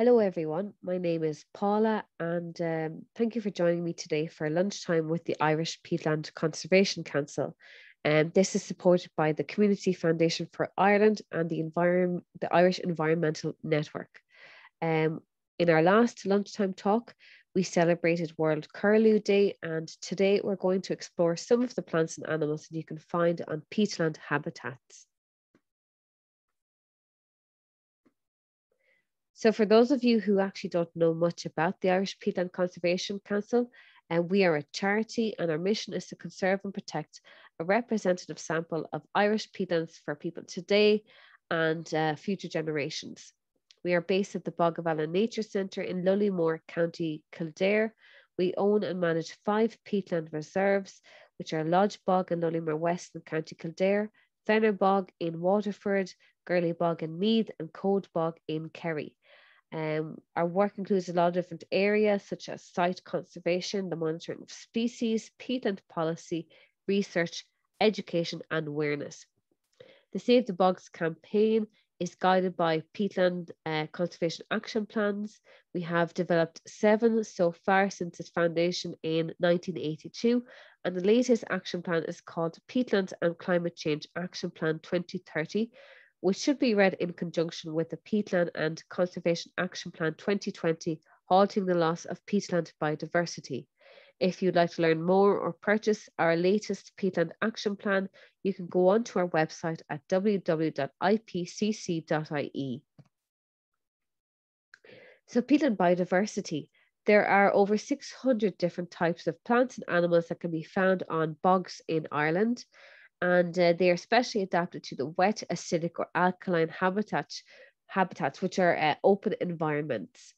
Hello, everyone. My name is Paula, and um, thank you for joining me today for lunchtime with the Irish Peatland Conservation Council. Um, this is supported by the Community Foundation for Ireland and the, Environ the Irish Environmental Network. Um, in our last lunchtime talk, we celebrated World Curlew Day, and today we're going to explore some of the plants and animals that you can find on peatland habitats. So for those of you who actually don't know much about the Irish Peatland Conservation Council, uh, we are a charity and our mission is to conserve and protect a representative sample of Irish peatlands for people today and uh, future generations. We are based at the Bog of Allen Nature Centre in Lullymore, County Kildare. We own and manage five peatland reserves, which are Lodge Bog in Lullymore West in County Kildare, Fenor Bog in Waterford, Girley Bog in Meath, and Code Bog in Kerry. Um, our work includes a lot of different areas such as site conservation, the monitoring of species, peatland policy, research, education, and awareness. The Save the Bogs campaign is guided by peatland uh, conservation action plans. We have developed seven so far since its foundation in 1982, and the latest action plan is called Peatland and Climate Change Action Plan 2030, which should be read in conjunction with the Peatland and Conservation Action Plan 2020, halting the loss of peatland biodiversity. If you'd like to learn more or purchase our latest peatland action plan, you can go on to our website at www.ipcc.ie. So peatland biodiversity, there are over 600 different types of plants and animals that can be found on bogs in Ireland and uh, they are especially adapted to the wet, acidic, or alkaline habitats, habitats which are uh, open environments.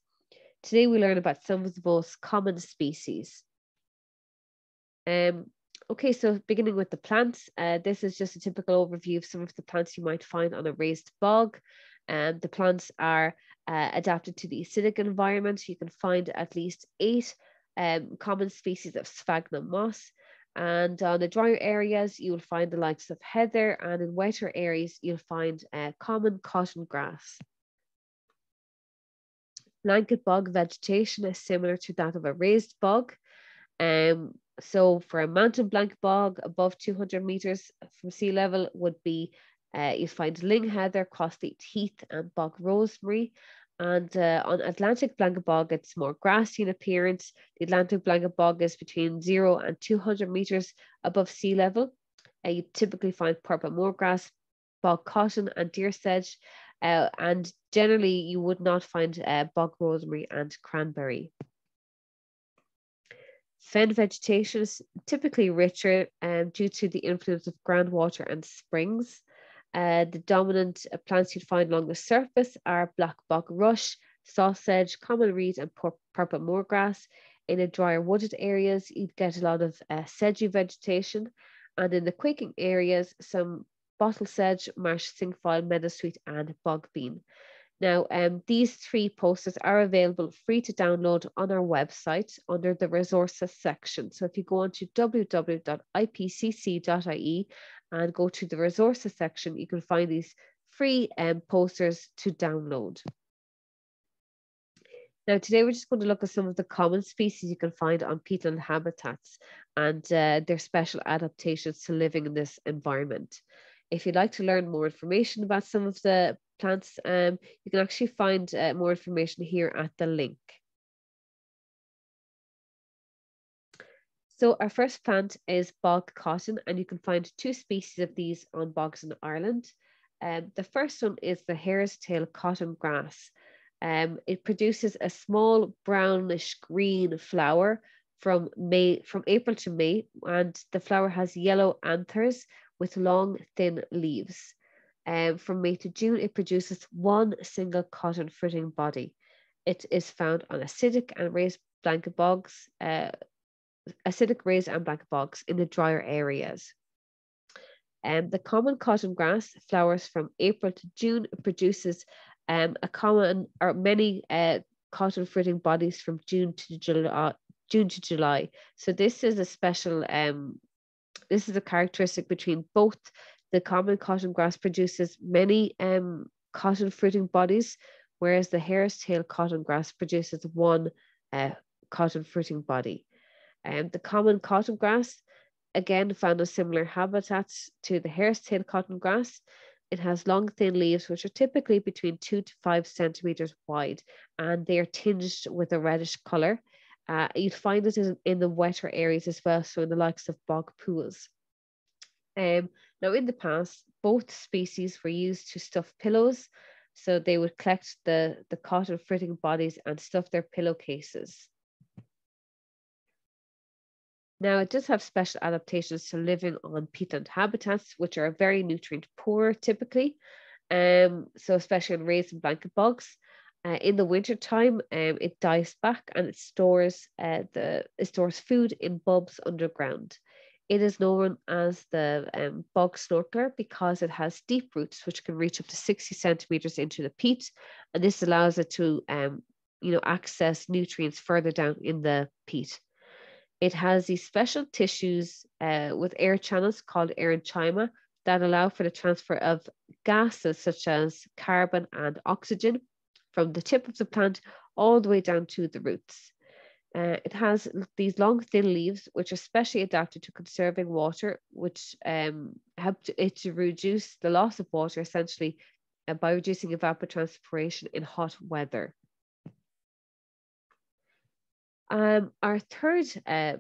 Today we learn about some of the most common species. Um, okay, so beginning with the plants, uh, this is just a typical overview of some of the plants you might find on a raised bog. Um, the plants are uh, adapted to the acidic environment. You can find at least eight um, common species of sphagnum moss. And on the drier areas, you'll find the likes of heather, and in wetter areas, you'll find uh, common cotton grass. Blanket bog vegetation is similar to that of a raised bog. Um, so for a mountain blanket bog above 200 meters from sea level would be, uh, you find ling heather, crossleaf heath, and bog rosemary. And uh, on Atlantic blanket bog, it's more grassy in appearance. The Atlantic blanket bog is between zero and 200 meters above sea level. Uh, you typically find purple moorgrass, bog cotton, and deer sedge. Uh, and generally, you would not find uh, bog rosemary and cranberry. Fen vegetation is typically richer um, due to the influence of groundwater and springs. Uh, the dominant uh, plants you'd find along the surface are black bog rush, saw sedge, common reed, and pur purple moorgrass. In the drier wooded areas, you'd get a lot of uh, sedgy vegetation. And in the quaking areas, some bottle sedge, marsh cinquefoil, meadowsweet, and bog bean. Now, um, these three posters are available free to download on our website under the resources section. So if you go on to www.ipcc.ie and go to the resources section, you can find these free um, posters to download. Now, today we're just going to look at some of the common species you can find on peatland habitats and uh, their special adaptations to living in this environment. If you'd like to learn more information about some of the plants, um, you can actually find uh, more information here at the link. So our first plant is bog cotton, and you can find two species of these on bogs in Ireland. Um, the first one is the hare's tail cotton grass. Um, it produces a small brownish green flower from May from April to May, and the flower has yellow anthers with long, thin leaves. Um, from May to June, it produces one single cotton fruiting body. It is found on acidic and raised blanket bogs, uh, acidic raised and blanket bogs in the drier areas. Um, the common cotton grass flowers from April to June. Produces um, a common or many uh, cotton fruiting bodies from June to July. June to July. So this is a special. Um, this is a characteristic between both the common cotton grass produces many um, cotton fruiting bodies, whereas the hare's tail cotton grass produces one uh, cotton fruiting body. Um, the common cotton grass, again found in similar habitats to the hare's tail cotton grass, it has long, thin leaves, which are typically between two to five centimeters wide, and they are tinged with a reddish color. Uh, you'd find it in, in, the wetter areas as well, so in the likes of bog pools. Um, now, in the past, both species were used to stuff pillows, so they would collect the, the cotton fritting bodies and stuff their pillowcases. Now, it does have special adaptations to living on peatland habitats, which are very nutrient poor typically. Um, so, especially in raised blanket bogs. Uh, in the winter time, um, it dives back and it stores uh, the it stores food in bulbs underground. It is known as the um, bog snorkeler because it has deep roots which can reach up to 60 centimeters into the peat, and this allows it to um, you know access nutrients further down in the peat. It has these special tissues uh, with air channels called aerenchyma that allow for the transfer of gases such as carbon and oxygen from the tip of the plant all the way down to the roots. Uh, it has these long, thin leaves, which are specially adapted to conserving water, which um, help it to reduce the loss of water essentially uh, by reducing evapotranspiration in hot weather. Um, our third uh,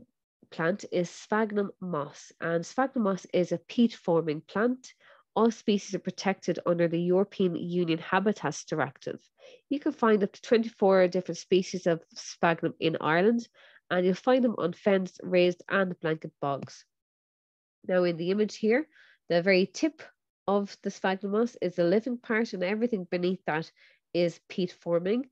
plant is sphagnum moss, and sphagnum moss is a peat forming plant. All species are protected under the European Union Habitats Directive. You can find up to 24 different species of sphagnum in Ireland, and you'll find them on fens, raised, and blanket bogs. Now, in the image here, the very tip of the sphagnum moss is the living part, and everything beneath that is peat forming.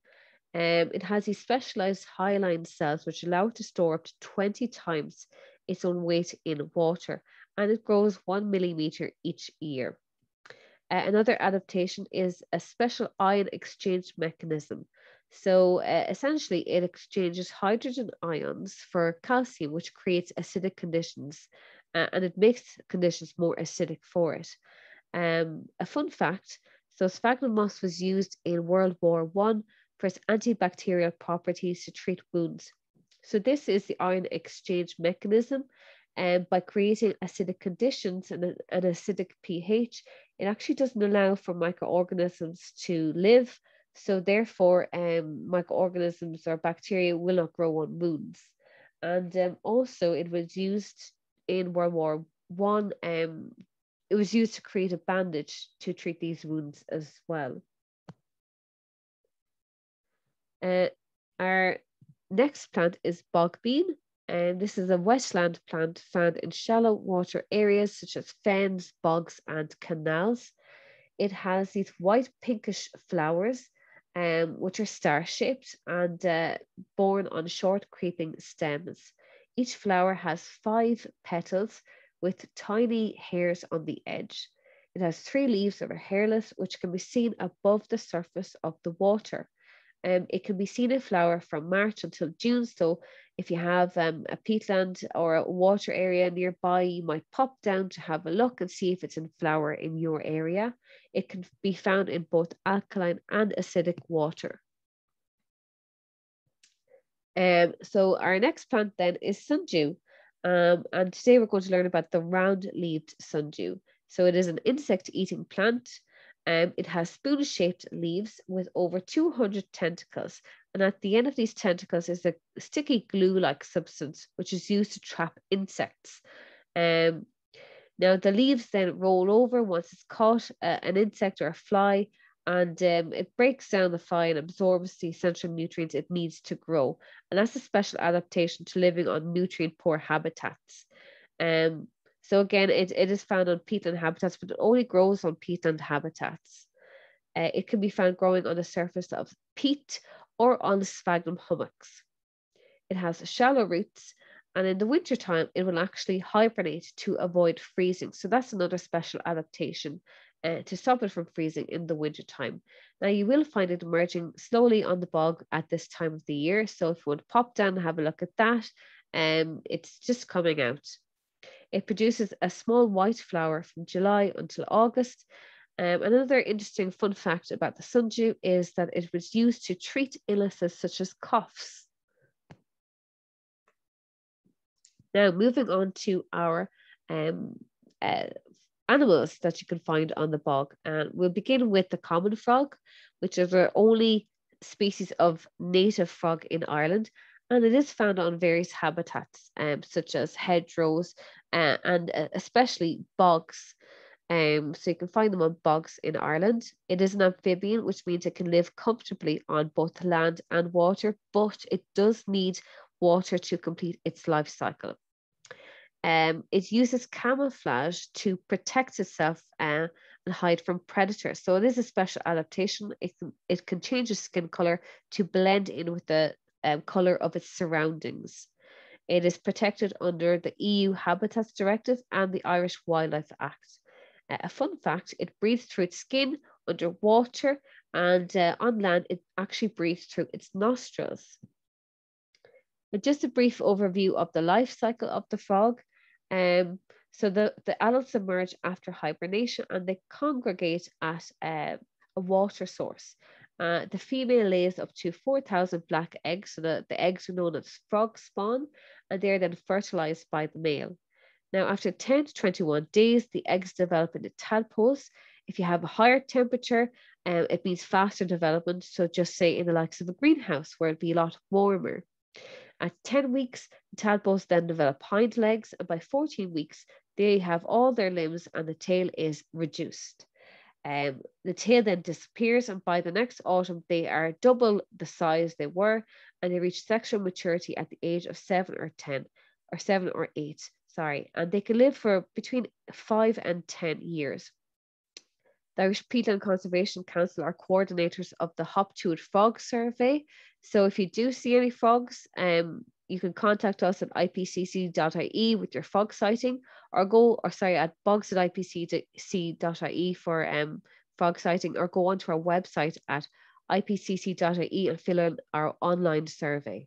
Um, it has these specialized hyaline cells which allow it to store up to 20 times its own weight in water and it grows one millimeter each year. Uh, another adaptation is a special ion exchange mechanism. So uh, essentially, it exchanges hydrogen ions for calcium, which creates acidic conditions, uh, and it makes conditions more acidic for it. Um, a fun fact: so sphagnum moss was used in World War One for its antibacterial properties to treat wounds. So this is the ion exchange mechanism. And by creating acidic conditions and an, an acidic pH, it actually doesn't allow for microorganisms to live. So therefore, um, microorganisms or bacteria will not grow on wounds. And um, also, it was used in World War One. Um, it was used to create a bandage to treat these wounds as well. Uh, our next plant is bog bean. And this is a wetland plant found in shallow water areas such as fens, bogs, and canals. It has these white pinkish flowers, um, which are star shaped and uh, borne on short creeping stems. Each flower has five petals with tiny hairs on the edge. It has three leaves that are hairless, which can be seen above the surface of the water. Um, it can be seen in flower from March until June. So if you have um, a peatland or a water area nearby, you might pop down to have a look and see if it's in flower in your area. It can be found in both alkaline and acidic water. Um, so our next plant then is sundew. Um, and today we're going to learn about the round-leaved sundew. So it is an insect-eating plant. Um, it has spoon shaped leaves with over 200 tentacles. And at the end of these tentacles is a sticky glue like substance, which is used to trap insects. Um, now, the leaves then roll over once it's caught uh, an insect or a fly, and um, it breaks down the fly and absorbs the essential nutrients it needs to grow. And that's a special adaptation to living on nutrient poor habitats. Um, so again, it, it is found on peatland habitats, but it only grows on peatland habitats. Uh, it can be found growing on the surface of peat or on sphagnum hummocks. It has shallow roots, and in the wintertime, it will actually hibernate to avoid freezing. So that's another special adaptation uh, to stop it from freezing in the wintertime. Now, you will find it emerging slowly on the bog at this time of the year. So if you want to pop down and have a look at that, um, it's just coming out. It produces a small white flower from July until August. Um, another interesting fun fact about the sundew is that it was used to treat illnesses such as coughs. Now, moving on to our um, uh, animals that you can find on the bog. And we'll begin with the common frog, which is the only species of native frog in Ireland. And it is found on various habitats, um, such as hedgerows uh, and uh, especially bogs. Um, so you can find them on bogs in Ireland. It is an amphibian, which means it can live comfortably on both land and water, but it does need water to complete its life cycle. Um, it uses camouflage to protect itself uh, and hide from predators. So it is a special adaptation. It can, it can change its skin color to blend in with the um, color of its surroundings. It is protected under the EU Habitats Directive and the Irish Wildlife Act. Uh, a fun fact it breathes through its skin underwater, and uh, on land, it actually breathes through its nostrils. But just a brief overview of the life cycle of the frog. Um, so the, the adults emerge after hibernation and they congregate at uh, a water source. Uh, the female lays up to 4,000 black eggs, so the, the eggs are known as frog spawn, and they're then fertilized by the male. Now, after 10 to 21 days, the eggs develop into tadpoles. If you have a higher temperature, um, it means faster development. So, just say in the likes of a greenhouse where it'd be a lot warmer. At 10 weeks, the tadpoles then develop hind legs, and by 14 weeks, they have all their limbs and the tail is reduced. Um, the tail then disappears, and by the next autumn, they are double the size they were, and they reach sexual maturity at the age of seven or 10, or seven or eight, sorry, and they can live for between five and 10 years. The Irish Peatland Conservation Council are coordinators of the Hop-Tuath Frog Survey, so if you do see any frogs, um, you can contact us at ipcc.ie with your fog sighting or go, or sorry, at bogs at ipcc.ie for um, frog sighting or go onto our website at ipcc.ie and fill in our online survey.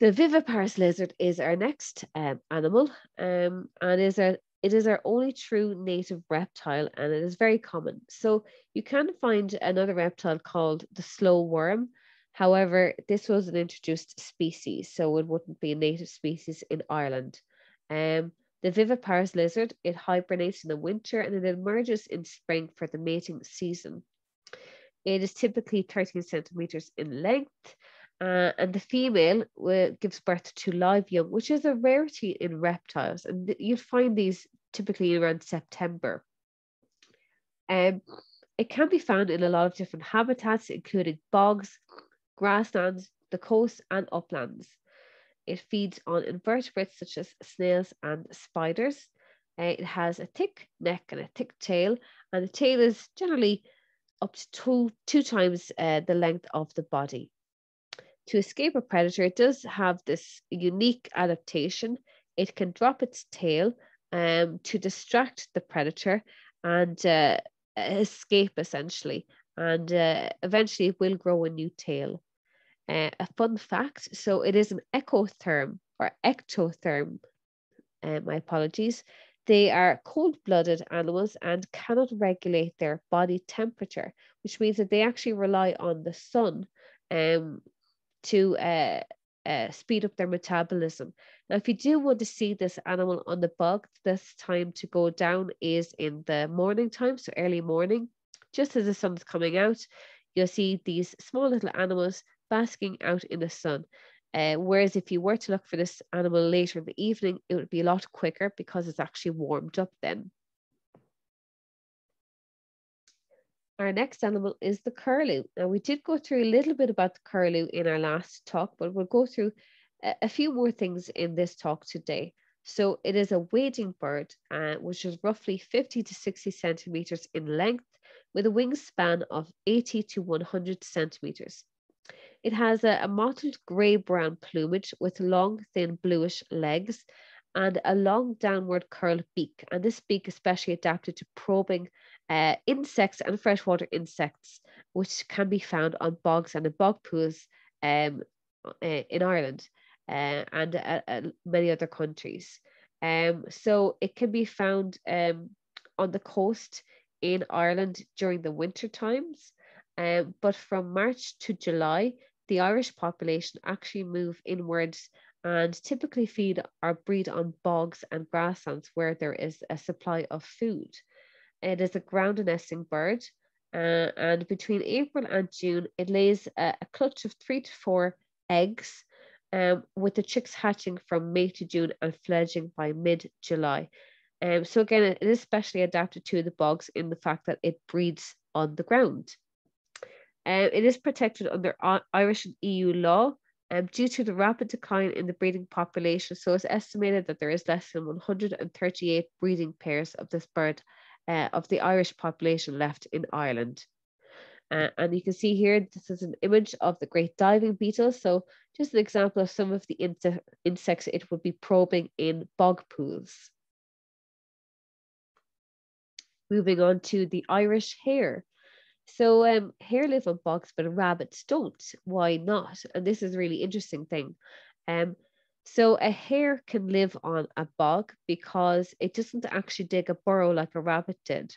The viviparous lizard is our next um, animal um, and is a it is our only true native reptile and it is very common. So you can find another reptile called the slow worm. However, this was an introduced species, so it wouldn't be a native species in Ireland. Um, the viviparous lizard, it hibernates in the winter and it emerges in spring for the mating season. It is typically 13 centimeters in length uh, and the female uh, gives birth to live young, which is a rarity in reptiles. And you find these typically around September. Um, it can be found in a lot of different habitats, including bogs, grasslands, the coast, and uplands. It feeds on invertebrates such as snails and spiders. Uh, it has a thick neck and a thick tail, and the tail is generally up to two, two times uh, the length of the body to escape a predator, it does have this unique adaptation. It can drop its tail um, to distract the predator and uh, escape essentially. And uh, eventually it will grow a new tail. Uh, a fun fact so it is an ectotherm or ectotherm. Uh, my apologies. They are cold blooded animals and cannot regulate their body temperature, which means that they actually rely on the sun um, to uh, uh, speed up their metabolism. Now, if you do want to see this animal on the bog, this time to go down is in the morning time, so early morning. Just as the sun's coming out, you'll see these small little animals basking out in the sun. Uh, whereas if you were to look for this animal later in the evening, it would be a lot quicker because it's actually warmed up then. Our next animal is the curlew. Now, we did go through a little bit about the curlew in our last talk, but we'll go through a, a few more things in this talk today. So it is a wading bird, uh, which is roughly 50 to 60 centimeters in length with a wingspan of 80 to 100 centimeters. It has a, a mottled grey-brown plumage with long, thin bluish legs and a long downward curled beak. And this beak is specially adapted to probing uh, insects and freshwater insects, which can be found on bogs and in bog pools um, uh, in Ireland uh, and uh, uh, many other countries. Um, so it can be found um, on the coast in Ireland during the winter times. Um, but from March to July, the Irish population actually move inwards and typically feed or breed on bogs and grasslands where there is a supply of food. It is a ground nesting bird, uh, and between April and June, it lays a, a clutch of three to four eggs, um, with the chicks hatching from May to June and fledging by mid July. Um, so again, it is especially adapted to the bogs in the fact that it breeds on the ground. Um, it is protected under Irish and EU law um, due to the rapid decline in the breeding population. So it's estimated that there is less than 138 breeding pairs of this bird uh, of the Irish population left in Ireland. Uh, and you can see here, this is an image of the great diving beetle. So just an example of some of the inse insects it would be probing in bog pools. Moving on to the Irish hare. So um, hare live on bogs, but rabbits don't. Why not? And this is a really interesting thing. Um, so a hare can live on a bog because it doesn't actually dig a burrow like a rabbit did.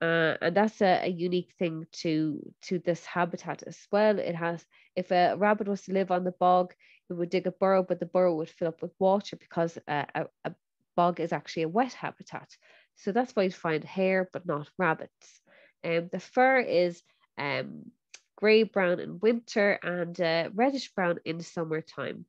Uh, and that's a, a, unique thing to to this habitat as well. It has, if a rabbit was to live on the bog, it would dig a burrow, but the burrow would fill up with water because uh, a, a bog is actually a wet habitat. So that's why you find hare, but not rabbits. Um, the fur is um, grey brown in winter and uh, reddish brown in summertime.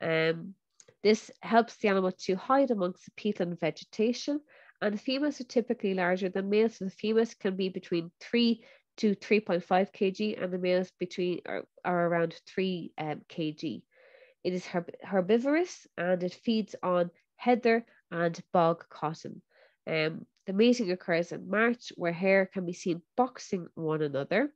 Um, this helps the animal to hide amongst the peatland vegetation, and the females are typically larger than males. So the females can be between 3 to 3.5 kg, and the males between are, are around 3 um, kg. It is herb herbivorous and it feeds on heather and bog cotton. Um, the mating occurs in March, where hare can be seen boxing one another.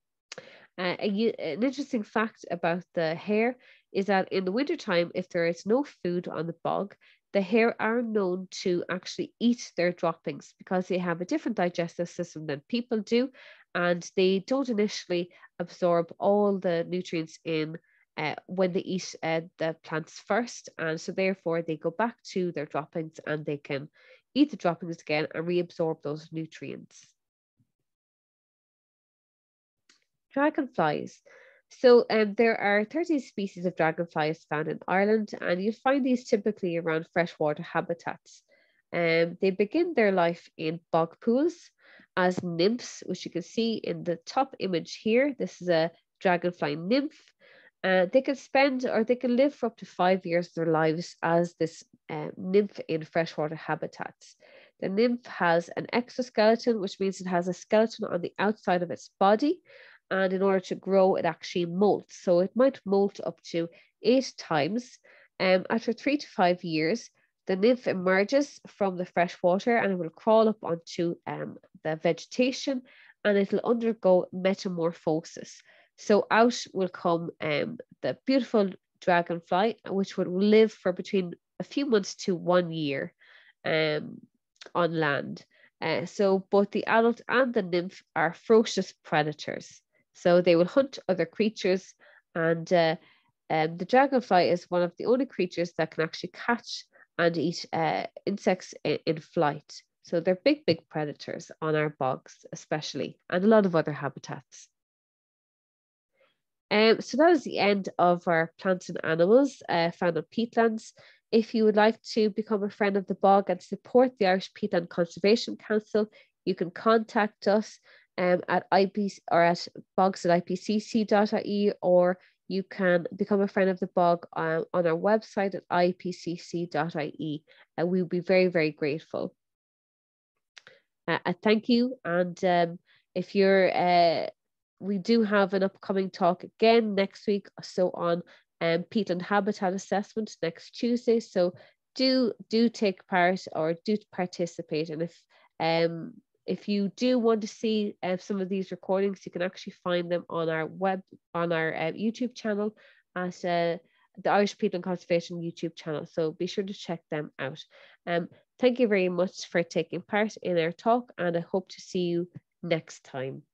Uh, a, an interesting fact about the hare is that in the wintertime, if there is no food on the bog, the hare are known to actually eat their droppings because they have a different digestive system than people do, and they don't initially absorb all the nutrients in uh, when they eat uh, the plants first, and so therefore they go back to their droppings and they can eat the droppings again and reabsorb those nutrients. Dragonflies. So um, there are 30 species of dragonflies found in Ireland, and you find these typically around freshwater habitats. Um, they begin their life in bog pools as nymphs, which you can see in the top image here. This is a dragonfly nymph. Uh, they can spend or they can live for up to five years of their lives as this uh, nymph in freshwater habitats. The nymph has an exoskeleton, which means it has a skeleton on the outside of its body. And in order to grow, it actually molts. So it might molt up to eight times. Um, after three to five years, the nymph emerges from the fresh water and it will crawl up onto um, the vegetation and it'll undergo metamorphosis. So out will come um, the beautiful dragonfly, which would live for between a few months to one year um, on land. Uh, so both the adult and the nymph are ferocious predators. So they will hunt other creatures, and uh, um, the dragonfly is one of the only creatures that can actually catch and eat uh, insects in, in flight. So they're big, big predators on our bogs, especially, and a lot of other habitats. Um, so that is the end of our plants and animals uh, found on peatlands. If you would like to become a friend of the bog and support the Irish Peatland Conservation Council, you can contact us um, at IP or at bogs at ipcc.ie or you can become a friend of the bog uh, on our website at ipcc.ie and we'll be very, very grateful. Uh, thank you. And um, if you're uh, we do have an upcoming talk again next week, so on um, peatland habitat assessment next Tuesday. So do do take part or do participate. And if um if you do want to see uh, some of these recordings, you can actually find them on our web on our uh, YouTube channel at uh, the Irish Peatland Conservation YouTube channel. So be sure to check them out. Um, thank you very much for taking part in our talk, and I hope to see you next time.